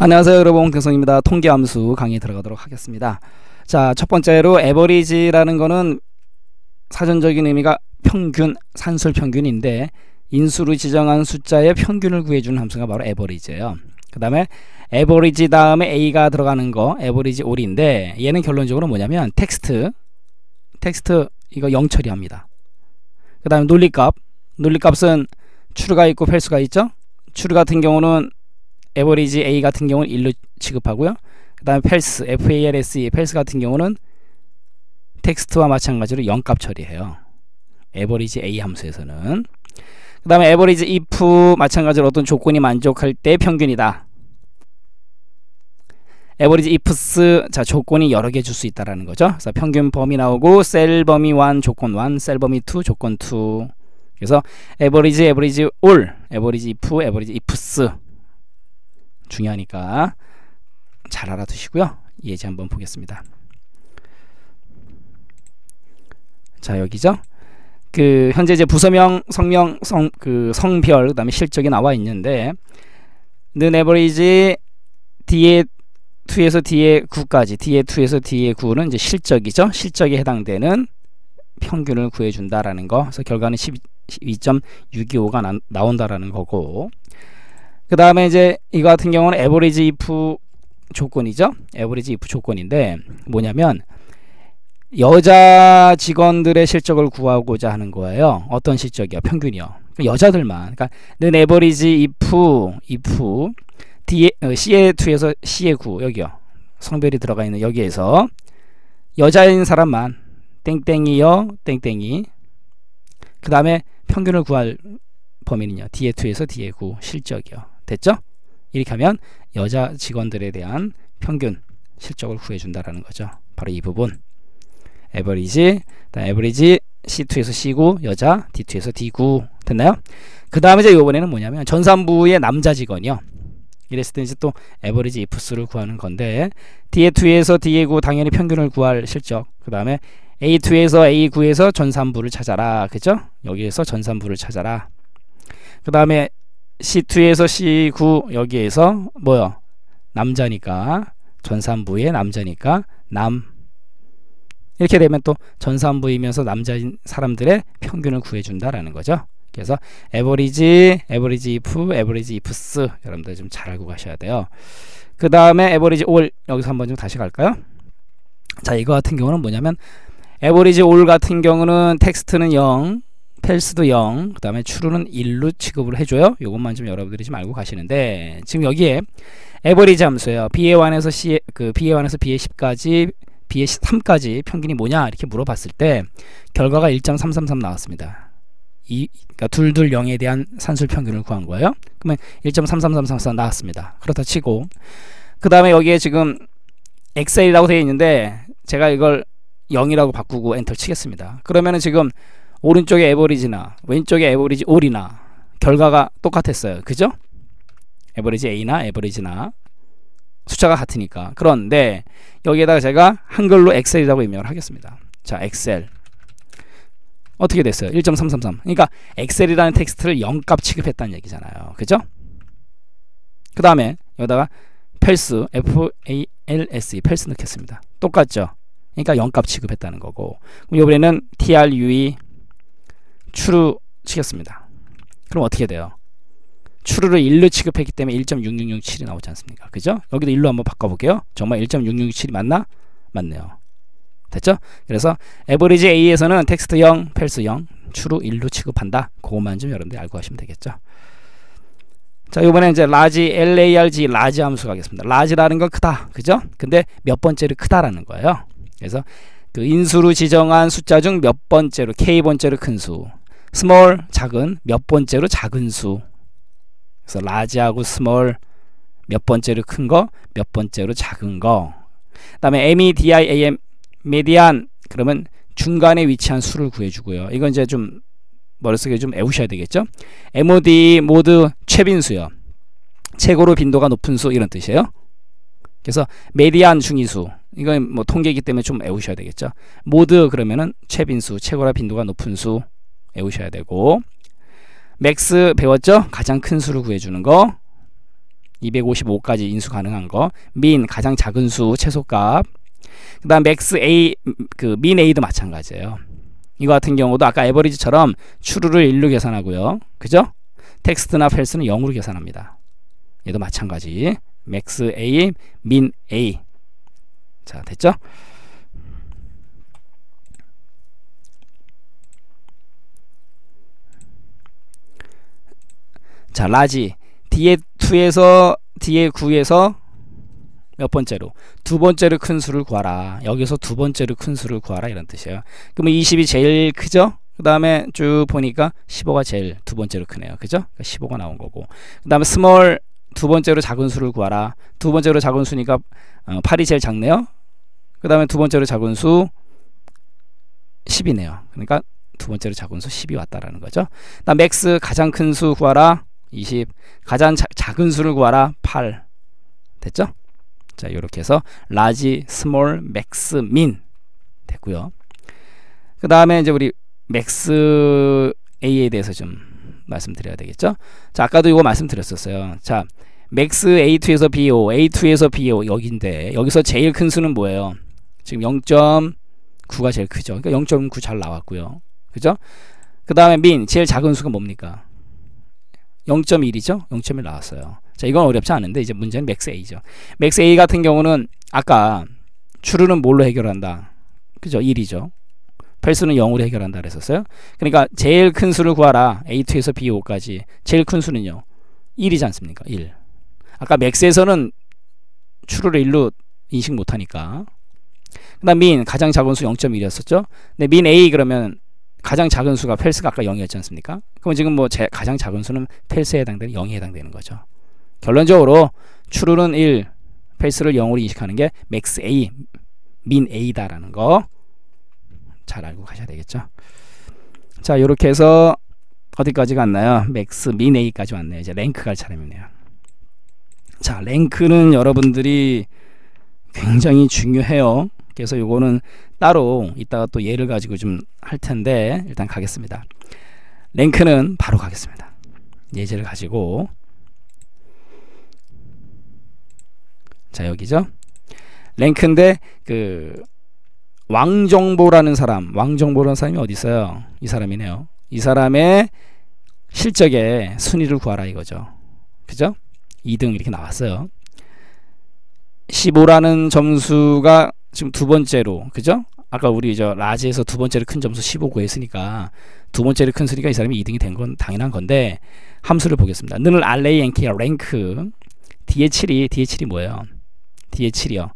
안녕하세요 여러분 홍경성입니다. 통계함수 강의 들어가도록 하겠습니다. 자 첫 번째로 AVERAGE라는 거는 사전적인 의미가 평균, 산술 평균인데 인수로 지정한 숫자의 평균을 구해주는 함수가 바로 AVERAGE예요. 그 다음에 AVERAGE 다음에 A가 들어가는 거 AVERAGE all인데 얘는 결론적으로 뭐냐면 텍스트 텍스트 이거 0 처리합니다. 그 다음에 논리값 논리값은 TRUE가 있고 FALSE가 있죠. TRUE 같은 경우는 AVERAGE A 같은 경우는 1로 취급하고요. 그 다음에 FALSE, FALSE, FALSE 같은 경우는 텍스트와 마찬가지로 0값 처리해요. AVERAGE A 함수에서는. 그 다음에 AVERAGE IF 마찬가지로 어떤 조건이 만족할 때 평균이다. AVERAGE IFS 자 조건이 여러 개 줄 수 있다라는 거죠. 그래서 평균 범위 나오고 셀 범위 1 조건 1, 셀 범위 2 조건 2. 그래서 에버리지 에버리지 올, 에버리지 if, 에버리지 ifs 중요하니까 잘 알아두시고요. 예제 한번 보겠습니다. 자 여기죠. 그 현재 이제 부서명, 성명, 성 그 성별 그다음에 실적이 나와 있는데 는 에버리지 뒤에 2에서 뒤에 9까지 뒤에 2에서 뒤에 9는 이제 실적이죠. 실적에 해당되는 평균을 구해준다라는 거. 그래서 결과는 12.625가 나, 온다라는 거고. 그 다음에 이제 이거 같은 경우는 에버리지 if 조건이죠. 에버리지 if 조건인데 뭐냐면 여자 직원들의 실적을 구하고자 하는 거예요. 어떤 실적이요? 평균이요. 여자들만. 그러니까 는 에버리지 if if D에, 어, C의 2에서 C의 9 여기요. 성별이 들어가 있는 여기에서 여자인 사람만 땡땡이요 땡땡이 그 다음에 평균을 구할 범위는요. D의 2에서 D의 9 실적이요. 됐죠? 이렇게 하면 여자 직원들에 대한 평균 실적을 구해준다라는 거죠. 바로 이 부분. 에버리지, 에버리지 C2에서 C9 여자, D2에서 D9 됐나요? 그 다음에 이제 이번에는 뭐냐면 전산부의 남자 직원이요. 이랬을 때 이제 또 에버리지 if수를 구하는 건데 D2에서 D9 당연히 평균을 구할 실적. 그 다음에 A2에서 A9에서 전산부를 찾아라. 그죠? 여기에서 전산부를 찾아라. 그 다음에 C2에서 C9 여기에서 뭐요? 남자니까 전산부의 남자니까 남 이렇게 되면 또 전산부이면서 남자인 사람들의 평균을 구해준다라는 거죠. 그래서 average, average if, average ifs 여러분들 좀 잘 알고 가셔야 돼요. 그 다음에 average all 여기서 한번 좀 다시 갈까요? 자 이거 같은 경우는 뭐냐면 average all 같은 경우는 텍스트는 0, false도 0, 그 다음에 true는 1로 취급을 해줘요. 이것만 좀 여러분들이 좀 알고 가시는데 지금 여기에 average 함수예요. BA1에서 C, 그 BA1에서 BA10까지 BA3까지 평균이 뭐냐 이렇게 물어봤을 때 결과가 1.333 나왔습니다. 이 그러니까 둘둘 0에 대한 산술 평균을 구한 거예요. 그러면 1.33334 나왔습니다. 그렇다 치고 그 다음에 여기에 지금 엑셀이라고 되어 있는데 제가 이걸 0이라고 바꾸고 엔터 치겠습니다. 그러면은 지금 오른쪽에 average나 왼쪽에 average all이나 결과가 똑같았어요. 그죠? average A나 average나 숫자가 같으니까. 그런데 여기에다가 제가 한글로 엑셀이라고 입력을 하겠습니다. 자, 엑셀. 어떻게 됐어요? 1.333. 그러니까 엑셀이라는 텍스트를 0값 취급했다는 얘기잖아요. 그죠? 그 다음에 여기다가 false F-A-L-S-E false 넣겠습니다. 똑같죠? 그러니까 0값 취급했다는 거고 그럼 이번에는 TRUE true 치겠습니다. 그럼 어떻게 돼요? 추루를 1로 취급했기 때문에 1.6667이 나오지 않습니까? 그죠? 여기도 1로 한번 바꿔볼게요. 정말 1.6667이 맞나? 맞네요. 됐죠? 그래서 average A에서는 텍스트 0, false 0, true 1로 취급한다. 그것만 좀 여러분들이 알고 가시면 되겠죠. 자, 이번에 이제 large LARG large 함수 가겠습니다. large라는 건 크다. 그죠? 근데 몇 번째로 크다라는 거예요. 그래서 그 인수로 지정한 숫자 중 몇 번째로 k 번째로 큰 수, small 작은 몇 번째로 작은 수. 그래서 large하고 small 몇 번째로 큰 거, 몇 번째로 작은 거. 그다음에 MEDIAM 메디안 그러면 중간에 위치한 수를 구해주고요. 이건 이제 좀 머릿속에 좀 애우셔야 되겠죠. MOD 모드 최빈수요. 최고로 빈도가 높은 수 이런 뜻이에요. 그래서 메디안 중위수 이건 뭐 통계이기 때문에 좀 애우셔야 되겠죠. 모드 그러면은 최빈수 최고라 빈도가 높은 수 애우셔야 되고 max 배웠죠? 가장 큰 수를 구해주는 거. 255까지 인수 가능한 거. min 가장 작은 수 최소값. 그 다음 max A 그 min A도 마찬가지예요. 이거 같은 경우도 아까 average처럼 true를 1로 계산하고요. 그죠? 텍스트나 false는 0으로 계산합니다. 얘도 마찬가지. max A, min A. 자, 됐죠? 자, large. D2에서 D9에서 몇 번째로? 두 번째로 큰 수를 구하라. 여기서 두 번째로 큰 수를 구하라 이런 뜻이에요. 그러면 20이 제일 크죠? 그 다음에 쭉 보니까 15가 제일 두 번째로 크네요. 그죠? 그러니까 15가 나온 거고. 그 다음에 small 두 번째로 작은 수를 구하라. 두 번째로 작은 수니까 어, 8이 제일 작네요. 그 다음에 두 번째로 작은 수 10이네요. 그러니까 두 번째로 작은 수 10이 왔다라는 거죠. 다음 max 가장 큰 수 구하라. 20 가장 자, 작은 수를 구하라 8 됐죠? 자 이렇게 해서 large, small, max, min 됐고요. 그 다음에 이제 우리 max A에 대해서 좀 말씀드려야 되겠죠? 자 아까도 이거 말씀드렸었어요. 자 max A2에서 B5, A2에서 B5 여기인데 여기서 제일 큰 수는 뭐예요? 지금 0.9가 제일 크죠. 그러니까 0.9 잘 나왔고요. 그죠? 그 다음에 min 제일 작은 수가 뭡니까? 0.1이죠? 0.1 나왔어요. 자, 이건 어렵지 않은데 이제 문제는 max A죠. max A 같은 경우는 아까 true는 뭘로 해결한다? 그죠? 1이죠. false는 0으로 해결한다 그랬었어요. 그러니까 제일 큰 수를 구하라. A2에서 B5까지. 제일 큰 수는요. 1이지 않습니까? 1. 아까 max에서는 true를 1로 인식 못하니까. 그 다음 min 가장 작은 수 0.1이었었죠. 근데 min A 그러면 가장 작은 수가 false가 아까 0이었지 않습니까? 그럼 지금 뭐 제, 가장 작은 수는 false에 해당되는 0에 해당되는 거죠. 결론적으로 true는 1, false를 0으로 인식하는 게 max A, min A다라는 거 잘 알고 가셔야 되겠죠. 자, 이렇게 해서 어디까지 갔나요? max min A까지 왔네요. 이제 rank 갈 차례이네요. 자, rank는 여러분들이 굉장히 중요해요. 그래서 요거는 따로 이따가 또 예를 가지고 좀 할 텐데 일단 가겠습니다. rank는 바로 가겠습니다. 예제를 가지고 자 여기죠. rank인데 그 왕정보라는 사람, 왕정보라는 사람이 어디 있어요? 이 사람이네요. 이 사람의 실적의 순위를 구하라 이거죠. 그죠? 2등 이렇게 나왔어요. 15라는 점수가 지금 두 번째로 그죠? 아까 우리 저 large에서 두 번째로 큰 점수 15 구했으니까 두 번째로 큰 수니까 이 사람이 2등이 된 건 당연한 건데 함수를 보겠습니다. 너는 알레이 엔키야 랭크 뒤에 7이 뒤에 7이 뭐예요? 뒤에 7이요.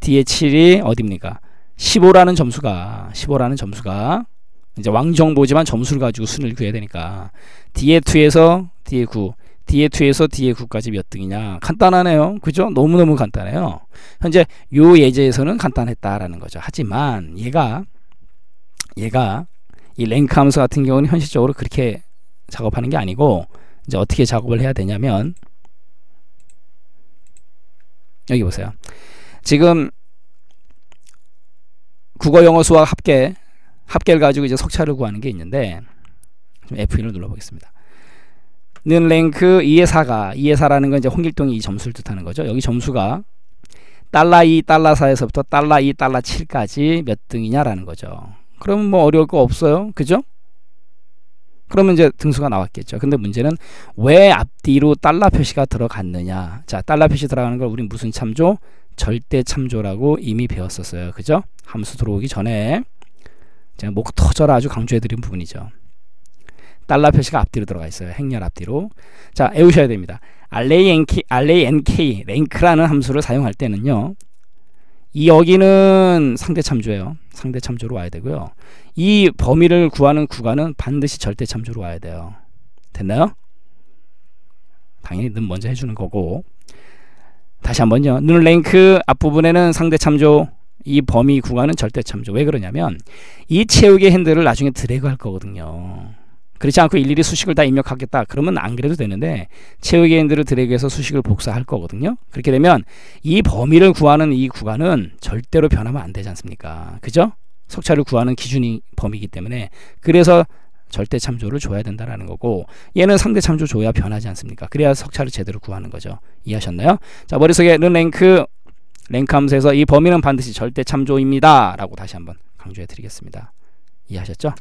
뒤에 7이 어디입니까? 15라는 점수가 15라는 점수가 이제 왕정보지만 점수를 가지고 순위를 구해야 되니까 뒤에 2에서 뒤에 9 뒤에 2에서 뒤에 9까지 몇 등이냐. 간단하네요. 그죠? 너무너무 간단해요. 현재 요 예제에서는 간단했다라는 거죠. 하지만 얘가 얘가 이 랭크 함수 같은 경우는 현실적으로 그렇게 작업하는 게 아니고 이제 어떻게 작업을 해야 되냐면 여기 보세요. 지금 국어 영어 수학 합계 합계를 가지고 이제 석차를 구하는 게 있는데 F1을 눌러보겠습니다 는 랭크 2의 4가 2의 4라는 건 이제 홍길동이 이 점수를 뜻하는 거죠. 여기 점수가 달러 2, 달러 4에서부터 달러 2, 달러 7까지 몇 등이냐라는 거죠. 그러면 뭐 어려울 거 없어요. 그죠? 그러면 이제 등수가 나왔겠죠. 근데 문제는 왜 앞뒤로 달러 표시가 들어갔느냐. 자, 달러 표시 들어가는 걸 우리 무슨 참조? 절대 참조라고 이미 배웠었어요. 그죠? 함수 들어오기 전에 제가 목 터져라 아주 강조해드린 부분이죠. 달러 표시가 앞뒤로 들어가 있어요. 행렬 앞뒤로. 자, 외우셔야 됩니다. array nk, 랭크라는 함수를 사용할 때는요. 이 여기는 상대 참조예요. 상대 참조로 와야 되고요. 이 범위를 구하는 구간은 반드시 절대 참조로 와야 돼요. 됐나요? 당연히 는 먼저 해주는 거고. 다시 한번요. 는 랭크 앞부분에는 상대 참조, 이 범위 구간은 절대 참조. 왜 그러냐면 이 채우기 핸들을 나중에 드래그 할 거거든요. 그렇지 않고 일일이 수식을 다 입력하겠다. 그러면 안 그래도 되는데 채우기엔들을 드래그해서 수식을 복사할 거거든요. 그렇게 되면 이 범위를 구하는 이 구간은 절대로 변하면 안 되지 않습니까? 그죠? 석차를 구하는 기준이 범위이기 때문에 그래서 절대 참조를 줘야 된다라는 거고 얘는 상대 참조 줘야 변하지 않습니까? 그래야 석차를 제대로 구하는 거죠. 이해하셨나요? 자 머릿속에 는 rank rank 함수에서 이 범위는 반드시 절대 참조입니다. 라고 다시 한번 강조해 드리겠습니다. 이해하셨죠?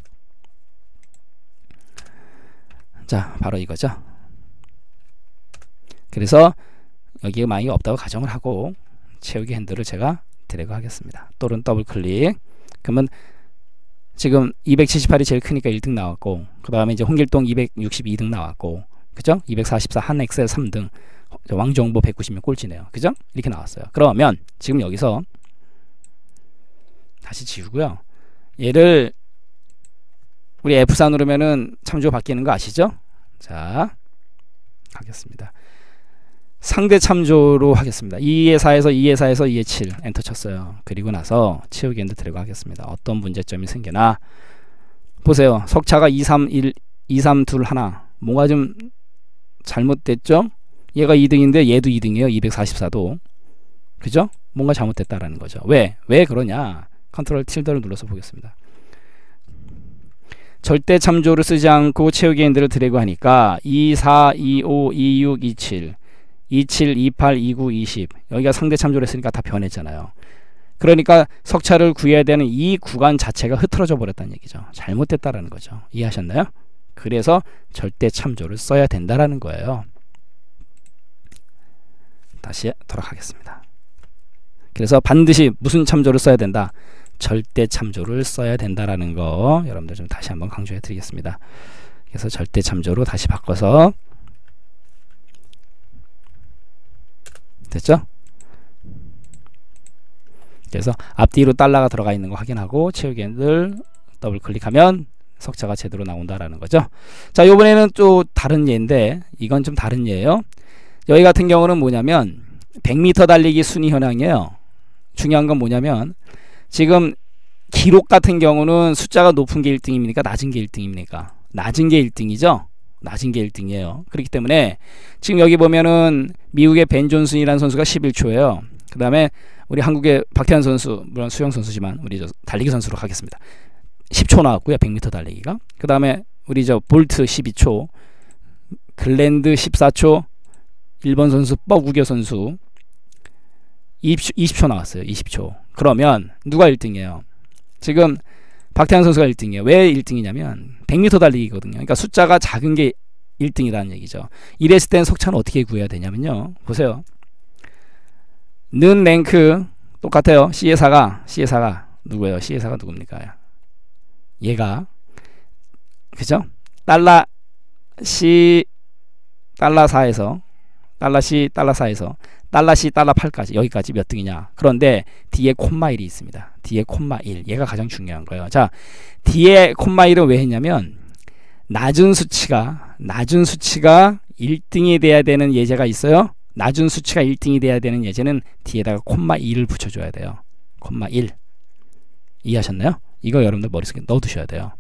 자 바로 이거죠. 그래서 여기에 많이 없다고 가정을 하고 채우기 핸들을 제가 드래그 하겠습니다. 또는 더블 클릭 그러면 지금 278이 제일 크니까 1등 나왔고 그 다음에 이제 홍길동 262등 나왔고 그죠? 244 한엑셀 3등 왕정보 190명 꼴찌네요. 그죠? 이렇게 나왔어요. 그러면 지금 여기서 다시 지우고요. 얘를 우리 F4 누르면은 참조 바뀌는 거 아시죠? 자 가겠습니다. 상대 참조로 하겠습니다. E의 4에서 E의 4에서 E의 7 엔터 쳤어요. 그리고 나서 채우기 핸들 드래그 하겠습니다. 어떤 문제점이 생겨나 보세요. 석차가 2, 3, 1, 2, 3, 2, 하나 뭔가 좀 잘못됐죠? 얘가 2등인데 얘도 2등이에요. 244도 그죠? 뭔가 잘못됐다라는 거죠. 왜? 왜 그러냐? 컨트롤 tilde를 눌러서 보겠습니다. 절대 참조를 쓰지 않고 채우기 핸들을 드래그 하니까 E, 4, E, 5, E, 6, E, 7 27, 28, 29, 20 여기가 상대 참조를 했으니까 다 변했잖아요. 그러니까 석차를 구해야 되는 이 구간 자체가 흐트러져 버렸다는 얘기죠. 잘못됐다라는 거죠. 이해하셨나요? 그래서 절대 참조를 써야 된다라는 거예요. 다시 돌아가겠습니다. 그래서 반드시 무슨 참조를 써야 된다? 절대 참조를 써야 된다라는 거 여러분들 좀 다시 한번 강조해 드리겠습니다. 그래서 절대 참조로 다시 바꿔서 됐죠? 그래서 앞뒤로 달러가 들어가 있는 거 확인하고 채우기 핸들 더블 클릭하면 석차가 제대로 나온다라는 거죠. 자, 요번에는 또 다른 예인데 이건 좀 다른 예예요. 여기 같은 경우는 뭐냐면 100m 달리기 순위 현황이에요. 중요한 건 뭐냐면 지금 기록 같은 경우는 숫자가 높은 게 1등입니까? 낮은 게 1등입니까? 낮은 게 1등이죠. 낮은 게 1등이에요. 그렇기 때문에 지금 여기 보면은 미국의 벤 존슨이라는 선수가 11초예요. 그 다음에 우리 한국의 박태환 선수, 물론 수영 선수지만 우리 저 달리기 선수로 가겠습니다. 10초 나왔고요. 100m 달리기가. 그 다음에 우리 저 볼트 12초, 글랜드 14초, 일본 선수 뻐구겨 선수 20, 20초 나왔어요. 20초. 그러면 누가 1등이에요? 지금 박태환 선수가 1등이에요. 왜 1등이냐면 100m 달리기거든요. 그러니까 숫자가 작은 게 1등이라는 얘기죠. 이랬을 땐 석차는 어떻게 구해야 되냐면요. 보세요. 는 랭크 똑같아요. C의 4가 C의 4가 누구예요? C의 4가 누굽니까? 얘가 그죠? 달러 C 달러 4에서 달러 C 달러 4에서 달러 C 달러 8까지 여기까지 몇 등이냐. 그런데 뒤에 콤마 1이 있습니다. 뒤에 콤마 1 얘가 가장 중요한 거예요. 자 뒤에 콤마 1은 왜 했냐면 낮은 수치가 낮은 수치가 1등이 돼야 되는 예제가 있어요. 낮은 수치가 1등이 돼야 되는 예제는 뒤에다가 콤마 2를 붙여줘야 돼요. 콤마 1 이해하셨나요? 이거 여러분들 머릿속에 넣어두셔야 돼요.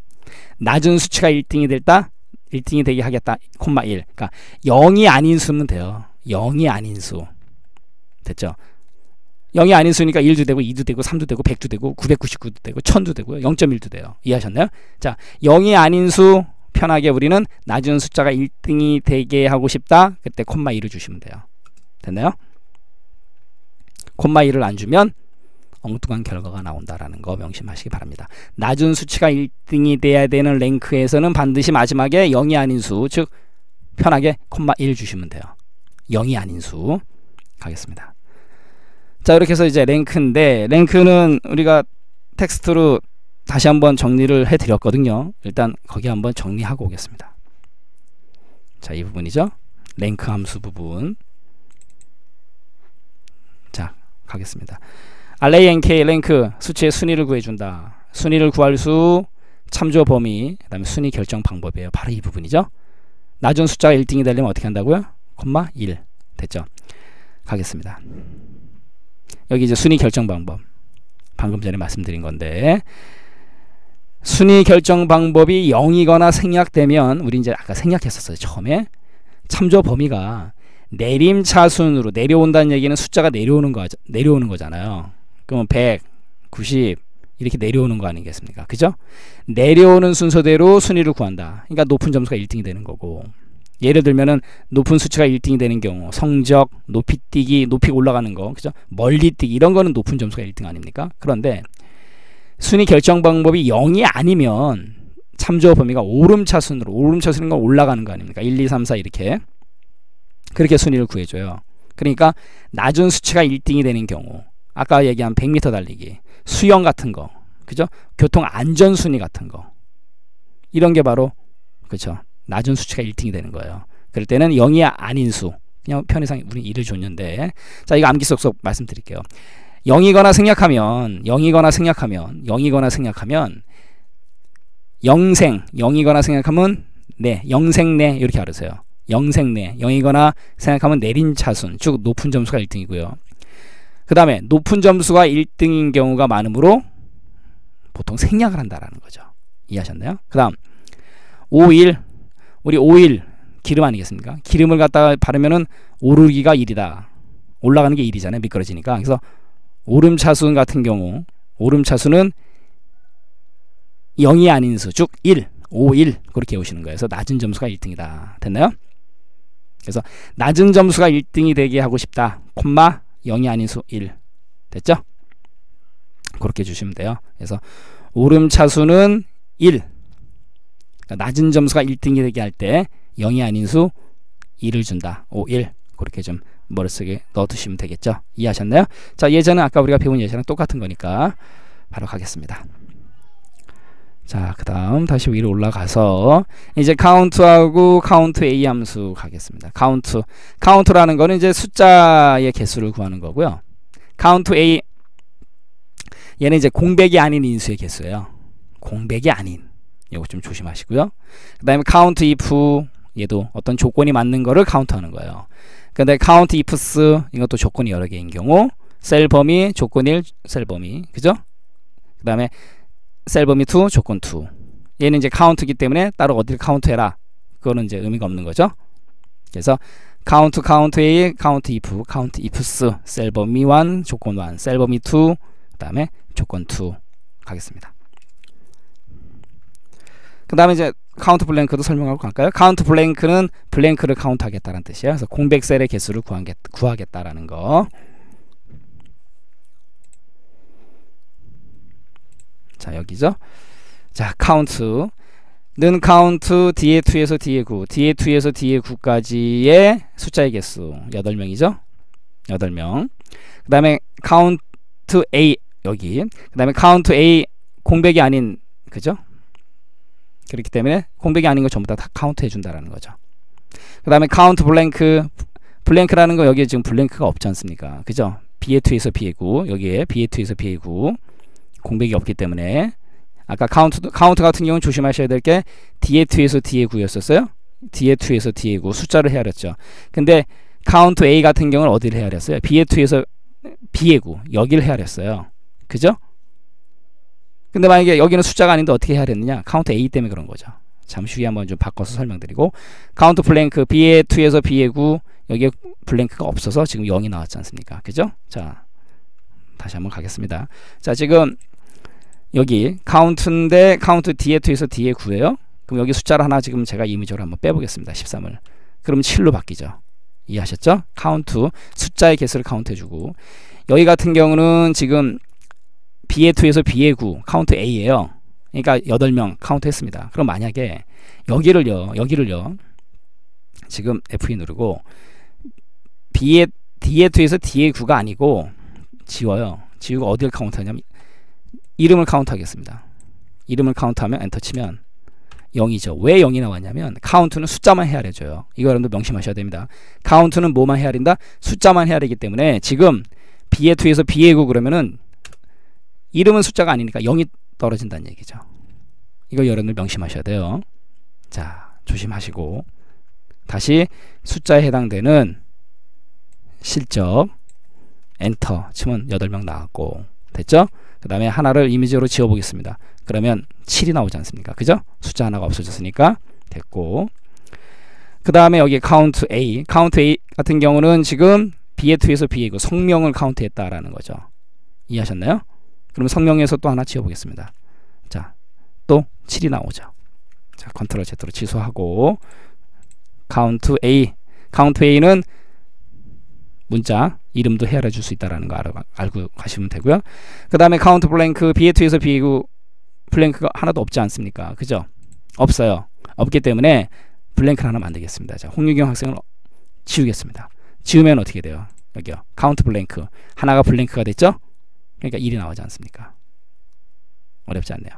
낮은 수치가 1등이 될다 1등이 되게 하겠다. 콤마 1 그러니까 0이 아닌 수면 돼요. 0이 아닌 수 됐죠? 0이 아닌 수니까 1도 되고 2도 되고 3도 되고 100도 되고 999도 되고 1000도 되고요. 0.1도 돼요. 이해하셨나요? 자, 0이 아닌 수 편하게 우리는 낮은 숫자가 1등이 되게 하고 싶다. 그때 콤마 2를 주시면 돼요. 됐나요? 콤마 2를 안 주면 엉뚱한 결과가 나온다라는 거 명심하시기 바랍니다. 낮은 수치가 1등이 돼야 되는 랭크에서는 반드시 마지막에 0이 아닌 수, 즉 편하게 콤마 1 주시면 돼요. 0이 아닌 수. 가겠습니다. 자 이렇게 해서 이제 랭크인데 랭크는 우리가 텍스트로 다시 한번 정리를 해 드렸거든요. 일단 거기 한번 정리하고 오겠습니다. 자 이 부분이죠. 랭크 함수 부분 자 가겠습니다. array nk 랭크 수치의 순위를 구해준다. 순위를 구할 수 참조 범위 그 다음에 순위 결정 방법이에요. 바로 이 부분이죠. 낮은 숫자가 1등이 되려면 어떻게 한다고요? 콤마 1 됐죠. 가겠습니다. 여기 이제 순위 결정 방법. 방금 전에 말씀드린 건데 순위 결정 방법이 0이거나 생략되면 우리 이제 아까 생략했었어요. 처음에 참조 범위가 내림차순으로 내려온다는 얘기는 숫자가 내려오는 거 내려오는 거잖아요. 그러면 100, 90, 이렇게 내려오는 거 아니겠습니까? 그죠? 내려오는 순서대로 순위를 구한다. 그러니까 높은 점수가 1등이 되는 거고. 예를 들면은 높은 수치가 1등이 되는 경우 성적, 높이 뛰기, 높이 올라가는 거, 그죠? 멀리 뛰기 이런 거는 높은 점수가 1등 아닙니까? 그런데 순위 결정 방법이 0이 아니면 참조 범위가 오름차 순으로 오름차 순위가 올라가는 거 아닙니까? 1, 2, 3, 4 이렇게 그렇게 순위를 구해줘요. 그러니까 낮은 수치가 1등이 되는 경우 아까 얘기한 100m 달리기 수영 같은 거 그죠? 교통 안전 순위 같은 거 이런 게 바로 그죠? 낮은 수치가 1등이 되는 거예요. 그럴 때는 0이 아닌 수 그냥 편의상 우리 1을 줬는데 자 이거 암기 쏙쏙 말씀드릴게요. 0이거나 생략하면 0이거나 생략하면 0이거나 생략하면 영생 0이거나 생각하면 네 영생네 이렇게 알으세요. 영생내 0이거나 생각하면 내린 차순 쭉 높은 점수가 1등이고요. 그 다음에 높은 점수가 1등인 경우가 많으므로 보통 생략을 한다라는 거죠. 이해하셨나요? 그 다음 5일 우리 오일 기름 아니겠습니까? 기름을 갖다가 바르면은 오르기가 1이다. 올라가는 게 1이잖아요. 미끄러지니까. 그래서 오름차순 같은 경우 오름차순은 0이 아닌 수, 쭉 1, 5, 1 그렇게 오시는 거예요. 그래서 낮은 점수가 1등이다. 됐나요? 그래서 낮은 점수가 1등이 되게 하고 싶다. 콤마 0이 아닌 수 1. 됐죠? 그렇게 주시면 돼요. 그래서 오름차수는 1. 그러니까 낮은 점수가 1등이 되게 할 때 0이 아닌 수 1을 준다. 5, 1. 그렇게 좀 머릿속에 넣어두시면 되겠죠. 이해하셨나요? 자, 예전에 아까 우리가 배운 예제랑 똑같은 거니까 바로 가겠습니다. 자, 그 다음 다시 위로 올라가서 이제 count하고 count A 함수 가겠습니다. count. count라는 거는 이제 숫자의 개수를 구하는 거고요. count A 얘는 이제 공백이 아닌 인수의 개수예요. 공백이 아닌. 이거 좀 조심하시고요. 그 다음에 count if 얘도 어떤 조건이 맞는 거를 카운트하는 거예요. 근데 count ifs 이것도 조건이 여러 개인 경우 셀 범위 조건 1, 셀 범위 그죠? 그 다음에 셀 범위 2, 조건 2 얘는 이제 count기 때문에 따로 어디를 카운트해라 그거는 이제 의미가 없는 거죠. 그래서 count count A, count if, count ifs 셀 범위 1, 조건 1, 셀 범위 2, 그 다음에 조건 2 가겠습니다. 그 다음에 이제 count blank도 설명하고 갈까요? count blank는 blank를 카운트하겠다는 뜻이에요. 그래서 공백 셀의 개수를 구하겠, 구하겠다라는 거. 자 여기죠. 자 카운트 는 카운트 뒤에 2에서 뒤에 9 뒤에 2에서 뒤에 9까지의 숫자의 개수 8명이죠. 8명 그 다음에 count A 여기 그 다음에 count A 공백이 아닌 그죠? 그렇기 때문에 공백이 아닌 거 전부 다, 다 카운트 해준다라는 거죠. 그 다음에 count blank blank라는 거 여기에 지금 blank가 없지 않습니까? 그죠? B의 2에서 B의 9 여기에 B의 2에서 B의 9 공백이 없기 때문에 아까 count count 같은 경우는 조심하셔야 될 게 D의 2에서 D의 9였었어요. D의 2에서 D의 9 숫자를 헤아렸죠. 근데 count A 같은 경우는 어디를 헤아렸어요? B의 2에서 B의 9 여기를 헤아렸어요. 그죠? 근데 만약에 여기는 숫자가 아닌데 어떻게 헤아렸느냐? count A 때문에 그런 거죠. 잠시 후에 한번 좀 바꿔서 설명드리고 count blank B의 2에서 B의 9 여기에 blank가 없어서 지금 0이 나왔지 않습니까? 그죠? 자 다시 한번 가겠습니다. 자 지금 여기 count인데 count D의 2에서 D의 9예요. 그럼 여기 숫자를 하나 지금 제가 이미지로 한번 빼보겠습니다. 13을. 그럼 7로 바뀌죠. 이해하셨죠? 카운트 숫자의 개수를 카운트해주고 여기 같은 경우는 지금 B의 2에서 B의 9 count A예요. 그러니까 8명 카운트 했습니다. 그럼 만약에 여기를요. 여기를요. 지금 F2 누르고 B의 D의 2에서 D의 9가 아니고 지워요. 지우고 어디를 카운트하냐면 이름을 카운트하겠습니다. 이름을 카운트하면 엔터 치면 0이죠. 왜 0이 나왔냐면 count는 숫자만 헤아려 줘요. 이거 여러분들 명심하셔야 됩니다. count는 뭐만 헤아린다? 숫자만 헤아리기 때문에 지금 B의 2에서 B의 9 그러면은 이름은 숫자가 아니니까 0이 떨어진다는 얘기죠. 이거 여러분들 명심하셔야 돼요. 자, 조심하시고 다시 숫자에 해당되는 실적 엔터 치면 8명 나왔고 됐죠? 그 다음에 하나를 이미지로 지워보겠습니다. 그러면 7이 나오지 않습니까? 그죠? 숫자 하나가 없어졌으니까 됐고 그 다음에 여기 count A count A 같은 경우는 지금 B의 2에서 B의 9고 성명을 카운트했다라는 거죠. 이해하셨나요? 그럼 성명에서 또 하나 지워보겠습니다. 자, 또 7이 나오죠. 자, 컨트롤 Z로 취소하고 count A, count A는 문자 이름도 헤아려 줄 수 있다라는 거 알아, 알고 가시면 되고요. 그 다음에 count blank B의 2에서 B 9 blank가 하나도 없지 않습니까? 그죠? 없어요. 없기 때문에 blank를 하나 만들겠습니다. 자, 홍유경 학생을 지우겠습니다. 지우면 어떻게 돼요? 여기요. count blank. 하나가 blank가 됐죠? 그러니까 1이 나오지 않습니까? 어렵지 않네요.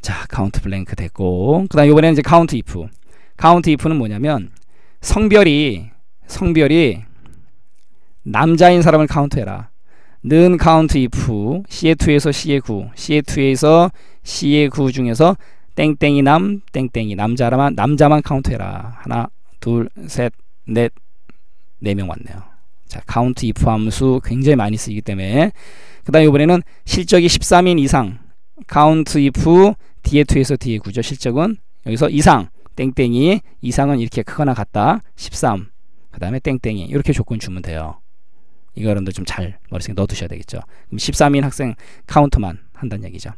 자, count blank 됐고. 그다음 이번에는 이제 count if. count if는 뭐냐면 성별이 성별이 남자인 사람을 카운트해라. 는 count if C의 2에서 C의 9, C의 2에서 C의 9 중에서 땡땡이 남, 땡땡이 남자만 남자만 카운트해라. 하나, 둘, 셋, 넷, 네 명 왔네요. 자, COUNTIF 함수 굉장히 많이 쓰이기 때문에 그 다음 이번에는 실적이 13인 이상 COUNTIF D의 2에서 D의 9죠. 실적은 여기서 이상 땡땡이 이상은 이렇게 크거나 같다. 13. 그 다음에 땡땡이 이렇게 조건 주면 돼요. 이거 여러분들 좀 잘 머릿속에 넣어 두셔야 되겠죠. 그럼 13인 학생 카운트만 한다는 얘기죠.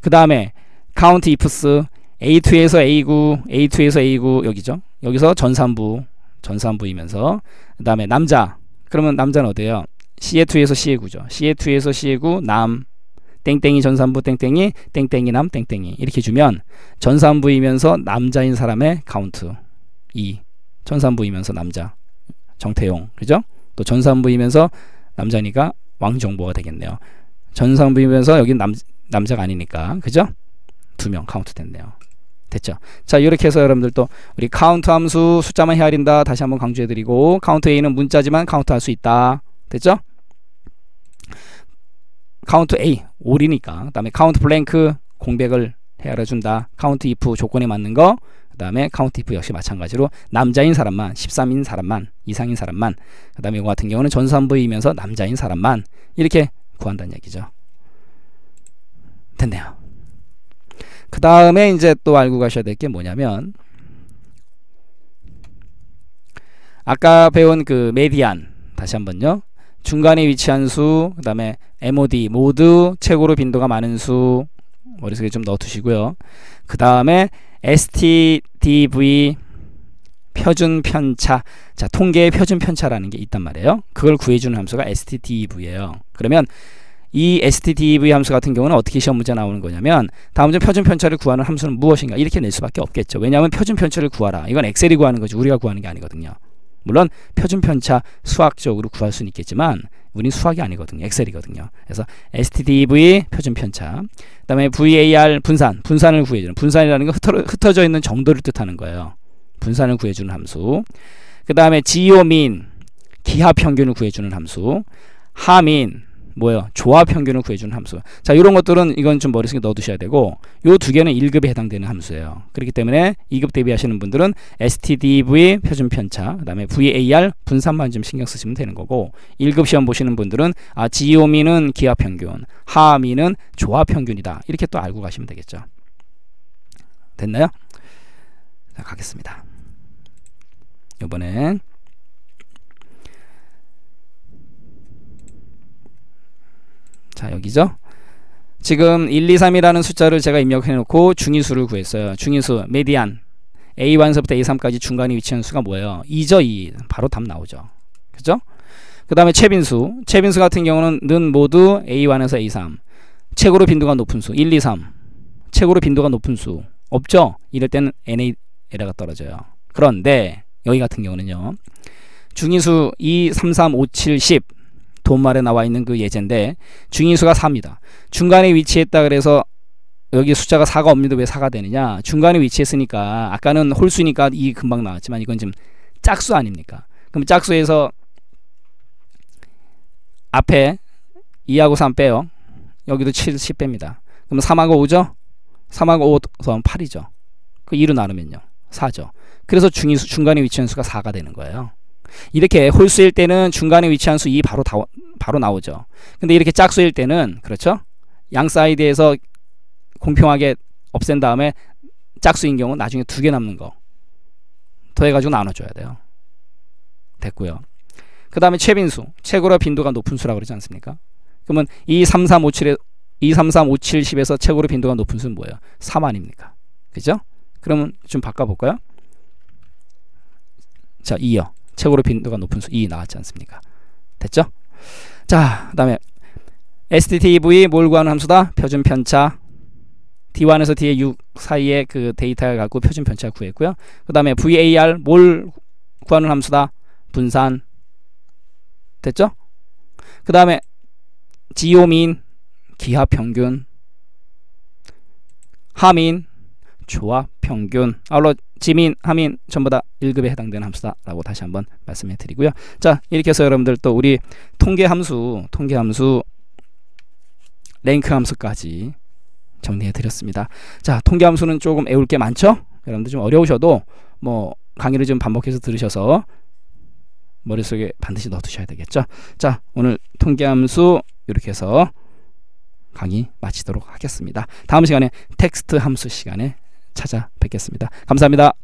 그 다음에 COUNTIFS A2에서 A9, A2에서 A9 여기죠. 여기서 전산부, 전산부이면서 그 다음에 남자. 그러면 남자는 어디에요? C의 2에서 C의 9죠. C의 2에서 C의 9, 남, 땡땡이 전산부 땡땡이, 땡땡이 남 땡땡이 이렇게 주면 전산부이면서 남자인 사람의 카운트 2. 전산부이면서 남자. 정태용. 그죠? 또 전산부이면서 남자니까 왕정보가 되겠네요. 전산부이면서 여기 남, 남자가 아니니까. 그죠? 두 명 카운트 됐네요. 됐죠? 자 이렇게 해서 여러분들 또 우리 카운트 함수 숫자만 헤아린다 다시 한번 강조해드리고 COUNTA는 문자지만 카운트 할 수 있다. 됐죠? COUNTA all이니까 그 다음에 COUNTBLANK 공백을 헤아려준다. COUNTIF 조건에 맞는 거. 그 다음에 COUNTIF 역시 마찬가지로 남자인 사람만 13인 사람만 이상인 사람만 그 다음에 이거 같은 경우는 전산부이면서 남자인 사람만 이렇게 구한다는 얘기죠. 됐네요. 그 다음에 이제 또 알고 가셔야 될 게 뭐냐면 아까 배운 그 메디안 다시 한번요. 중간에 위치한 수, 그 다음에 MOD 모두 최고로 빈도가 많은 수 머릿속에 좀 넣어두시고요. 그 다음에 STDV 표준 편차 자 통계의 표준 편차라는 게 있단 말이에요. 그걸 구해주는 함수가 STDV예요. 그러면 이 STDV 함수 같은 경우는 어떻게 시험 문제 나오는 거냐면 다음 중 표준 편차를 구하는 함수는 무엇인가 이렇게 낼 수밖에 없겠죠. 왜냐하면 표준 편차를 구하라. 이건 엑셀이 구하는 거지 우리가 구하는 게 아니거든요. 물론 표준 편차 수학적으로 구할 수는 있겠지만 우린 수학이 아니거든요. 엑셀이거든요. 그래서 STDV 표준 편차 그다음에 VAR 분산 분산을 구해주는 분산이라는 건 흩어, 흩어져 있는 정도를 뜻하는 거예요. 분산을 구해주는 함수 그 다음에 GO민 기하 평균을 구해주는 함수 하민 뭐예요? 조합 평균을 구해주는 함수. 자, 이런 것들은 이건 좀 머릿속에 넣어두셔야 되고 요 두 개는 1급에 해당되는 함수예요. 그렇기 때문에 2급 대비하시는 분들은 STDV 표준 편차, 그 다음에 VAR 분산만 좀 신경 쓰시면 되는 거고 1급 시험 보시는 분들은 아, GO미는 기하 평균, 하미는 조합 평균이다. 이렇게 또 알고 가시면 되겠죠. 됐나요? 자, 가겠습니다. 이번엔 자 여기죠. 지금 1, 2, 3이라는 숫자를 제가 입력해 놓고 중위수를 구했어요. 중위수 메디안 A1서부터 A3까지 중간에 위치한 수가 뭐예요? 2죠 2 바로 답 나오죠. 그죠? 그 다음에 최빈수. 최빈수 같은 경우는 는 모두 A1에서 A3 최고로 빈도가 높은 수. 1, 2, 3 최고로 빈도가 높은 수. 없죠? 이럴 때는 NA 에러가 떨어져요. 그런데 여기 같은 경우는요. 중위수 2, 3, 3, 5, 7, 10 돈말에 나와 있는 그 예제인데 중인수가 4입니다. 중간에 위치했다 그래서 여기 숫자가 4가 없는데 왜 4가 되느냐? 중간에 위치했으니까 아까는 홀수니까 이 금방 나왔지만 이건 지금 짝수 아닙니까? 그럼 짝수에서 앞에 2하고 3 빼요. 여기도 7, 10 뺍니다. 그럼 3하고 5죠? 3하고 5 더하면 8이죠. 그 2로 나누면요. 4죠. 그래서 중위수 중간에 위치한 수가 4가 되는 거예요. 이렇게 홀수일 때는 중간에 위치한 수 2 바로 다, 바로 나오죠. 근데 이렇게 짝수일 때는 그렇죠? 양 사이드에서 공평하게 없앤 다음에 짝수인 경우 나중에 두 개 남는 거 더해가지고 나눠줘야 돼요. 됐고요. 그 다음에 최빈수 최고로 빈도가 높은 수라고 그러지 않습니까? 그러면 2, 3, 3, 5, 7에 2, 3, 3, 5, 7, 10에서 최고로 빈도가 높은 수는 뭐예요? 3 아닙니까? 그죠? 그러면 좀 바꿔볼까요? 자, 2요. 최고로 빈도가 높은 수 2 나왔지 않습니까? 됐죠? 자, 그 다음에 STTV 뭘 구하는 함수다? 표준 편차 D1에서 D6 사이에 그 데이터를 갖고 표준 편차 구했고요. 그 다음에 VAR 뭘 구하는 함수다? 분산 됐죠? 그 다음에 지오민 기하 평균 하민 조합 평균 아울러 지민 하민 전부 다 1급에 해당되는 함수다라고 다시 한번 말씀해 드리고요. 자 이렇게 해서 여러분들 또 우리 통계 함수 통계 함수 랭크 함수까지 정리해 드렸습니다. 자 통계 함수는 조금 애울 게 많죠? 여러분들 좀 어려우셔도 뭐 강의를 좀 반복해서 들으셔서 머릿속에 반드시 넣어두셔야 되겠죠. 자 오늘 통계 함수 이렇게 해서 강의 마치도록 하겠습니다. 다음 시간에 텍스트 함수 시간에 찾아뵙겠습니다. 감사합니다.